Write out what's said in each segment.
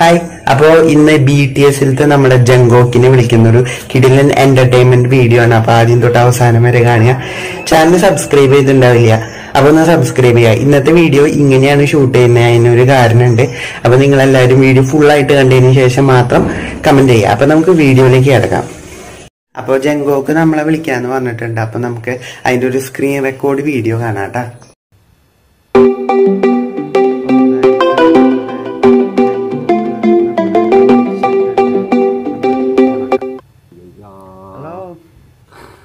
ഹായ് അപ്പോ ഇന്ന് B T എസിലത്തെ നമ്മുടെ ജങ്കോക്കിനെ വിളിക്കുന്ന ഒരു കിടിലൻ എന്റർടൈൻമെന്റ് വീഡിയോ ആണ്. അപ്പൊ ആദ്യം തൊട്ട് അവസാനം വരെ കാണുക. ചാനൽ സബ്സ്ക്രൈബ് ചെയ്തിട്ടുണ്ടാവില്ല. അപ്പൊ ഒന്ന് സബ്സ്ക്രൈബ് ചെയ്യുക. ഇന്നത്തെ വീഡിയോ ഇങ്ങനെയാണ് ഷൂട്ട് ചെയ്യുന്നത്. അതിനൊരു കാരണമുണ്ട്. അപ്പൊ നിങ്ങൾ എല്ലാവരും വീഡിയോ ഫുൾ ആയിട്ട് കണ്ടതിന് ശേഷം മാത്രം കമന്റ് ചെയ്യുക. അപ്പൊ നമുക്ക് വീഡിയോയിലേക്ക് കിടക്കാം. അപ്പോൾ ജങ്കോക്ക് നമ്മളെ വിളിക്കാന്ന് പറഞ്ഞിട്ടുണ്ട്. അപ്പൊ നമുക്ക് അതിന്റെ ഒരു സ്ക്രീൻ റെക്കോർഡ് വീഡിയോ കാണാം കേട്ടാ.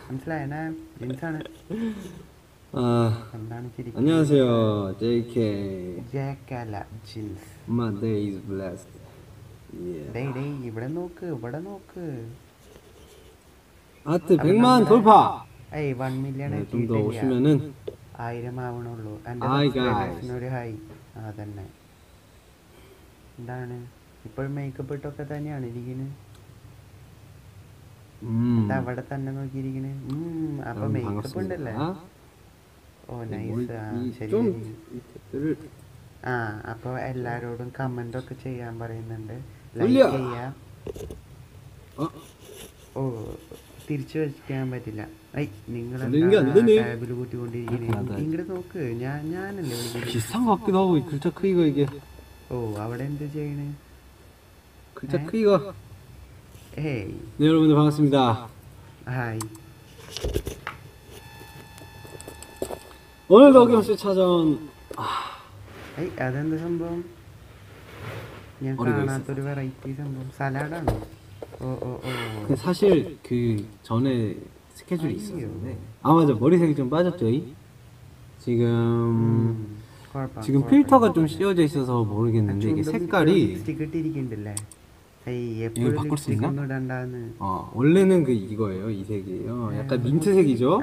മനസ്സിലായനാ ജിൻസാണ് 아, എന്താണ് ശരിക്കും 안녕하세요. JK. ജാക്കല്ല Jins My day is blessed. Yeah. ഡേയ് ഡേയ് ഇവിടെ നോക്ക് ഇവിടെ നോക്ക് 아트 100만 돌파! ഏയ് വൺ മില്യൺ 네, 좀 더 오시면은 ആയിരം ആവണുള്ളൂ എന്റെ Hi, subscribers-ന് guys. ഒരു ഹായ് ആ തന്നെ എന്താണ് ഇപ്പോഴും മേക്കപ്പ് ഇട്ടൊക്കെ തന്നെയാണ് ഇരിക്കുന്നത് 음. അവിടെ തന്നെ നോക്കിയിരിക്കണ് ഉം, അപ്പൊ 여러분 മേക്കപ്പ് ഉണ്ടല്ലേ 반갑습니다. ഓ 네, നൈസ് 뭘- ആ 이 ശരി 좀 ശരി. 이 댓글을 ആ അപ്പൊ എല്ലാരോടും കമന്റ് ഒക്കെ ചെയ്യാൻ പറയുന്നുണ്ട് ഇല്ല. ലൈക്ക് ചെയ്യാ 어? ഓ തിരിച്ചു വെക്കാൻ പറ്റില്ല ഐ നിങ്ങൾ അല്ലെങ്കിൽ എന്തിന്? ടാബിൽ കൂട്ടിക്കൊണ്ടിരിക്കുന്നത് അതെ. ഇങ്ങോട്ട് നോക്ക് ഞാൻ ഞാനല്ലേ വിളിക്കുന്നത് 비싼 것 같기도 하고 이 글자 크기가 이게 ഓ അവിടെ എന്ത് ചെയ്യണ് 글자 네? 크기가 ഏയ് 네 여러분들 반갑습니다. ഹായ് 오늘도 어김없이 찾아온 ഐ അതെന്ത് സംഭവം ഞാൻ 어디가 കാണാത്തൊരു വെറൈറ്റി സംഭവം സലാഡാണോ ഓ ഓ ഓ 근데 사실 그 전에 스케줄이 아니에요. 있었는데 아 맞아 머리색이 좀 빠졌죠 이? 지금 ഉം. കുഴപ്പം, 지금 കുഴപ്പം. 필터가 좀 씌워져 있어서 모르겠는데 이게 색깔이 ലിപ്സ്റ്റിക് ഇട്ടിരിക്കണ്ടല്ലേ 이걸 바꿀 수 있나? 어, 원래는 그 이거예요, 이 색이에요. 약간 민트색이죠?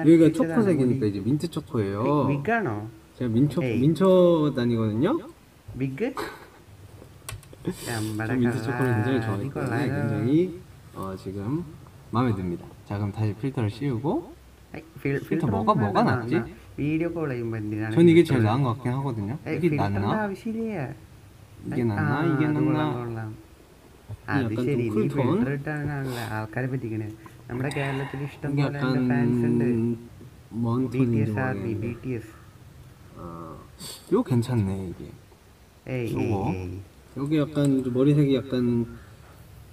여기가 초코색이니까 이제 민트 초코예요. 제가 민초, 민초 다니거든요? 미그 민트 초코를 굉장히 좋아하기 굉장히 어, 지금 마음에 듭니다. 자, 그럼 다시 필터를 씌우고 필터 뭐가 뭐가 낫지? 전 이게 제일 나은 것 같긴 하거든요. 이게 낫나? 이게 낫나? 이게 낫나? കൊള്ളാം. ഈ അത് 약간 ശരി 좀 നീ cool tone. ഫിൽറ്റർ ഇട്ടാണല്ലേ ആൾക്കാരെ പറ്റിക്കണേ നമ്മുടെ കേരളത്തിൽ ഇഷ്ടം 이게 പോലെ എന്റെ ഫാൻസ് ഉണ്ട് 약간 뭔 B T 톤인지 S army B 모르겠는데 T S 어, 이거 괜찮네 이게 ഏയ് ഏയ് 요거. ഏയ് 여기 약간 좀 머리색이 약간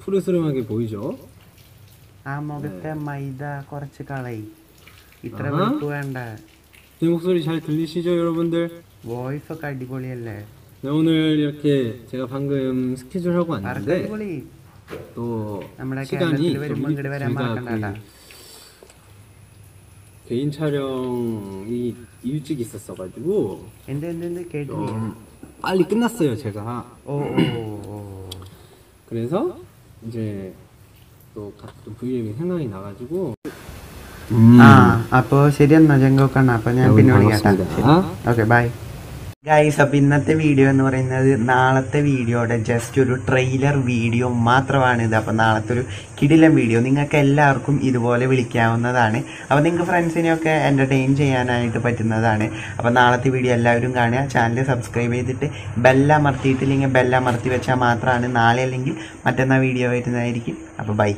푸르스름하게 보이죠? ആ മുഖത്തെ മൈദ കുറച്ച് കളയി ഇത്ര ആഹാ. വെളുപ്പ് വേണ്ട 제 목소리 잘 들리시죠 여러분들? വോയിസ് ഒക്കെ അടിപൊളിയല്ലേ 네, 오늘 이렇게 제가 방금 스케줄 하고 ആർക്ക് 왔는데 അടിപൊളി 또 നമ്മുടെ 시간이 കേരളത്തിൽ 좀 വരുമ്പോ 일- ഇങ്ങോട്ട് വരാൻ 저희가 മറക്കണ്ടാ 그 개인 촬영이 일찍 있었어가지고 എന്ത് എന്ത് എന്ത് കേട്ടില്ല 좀 빨리 끝났어요 제가 ഓ ഓ ഓ 그래서 이제 또 같은 브이앱이 생각이 나가지고 ആ അപ്പൊ ശരി എന്നാ ജങ്കോക്കണ്ണ അപ്പൊ ഞാൻ 여러분 പിന്നെ വിളിക്കാട്ടാ 반갑습니다 ഓക്കെ ബൈ ഗൈസ് അപ്പം ഇന്നത്തെ വീഡിയോ എന്ന് പറയുന്നത് നാളത്തെ വീഡിയോയുടെ ജസ്റ്റ് ഒരു ട്രെയിലർ വീഡിയോ മാത്രമാണിത് അപ്പം നാളത്തെ ഒരു കിടിലൻ വീഡിയോ നിങ്ങൾക്ക് എല്ലാവർക്കും ഇതുപോലെ വിളിക്കാവുന്നതാണ്. അപ്പം നിങ്ങൾക്ക് ഫ്രണ്ട്സിനെയൊക്കെ എന്റർടൈൻ ചെയ്യാനായിട്ട് പറ്റുന്നതാണ്. അപ്പം നാളത്തെ വീഡിയോ എല്ലാവരും കാണുക. ചാനൽ സബ്സ്ക്രൈബ് ചെയ്തിട്ട് ബെല്ലമർത്തിയിട്ടില്ലെങ്കിൽ ബെല്ലമർത്തി വെച്ചാൽ മാത്രമാണ് നാളെ അല്ലെങ്കിൽ മറ്റന്നാൾ വീഡിയോ വരുന്നതായിരിക്കും. അപ്പോൾ ബൈ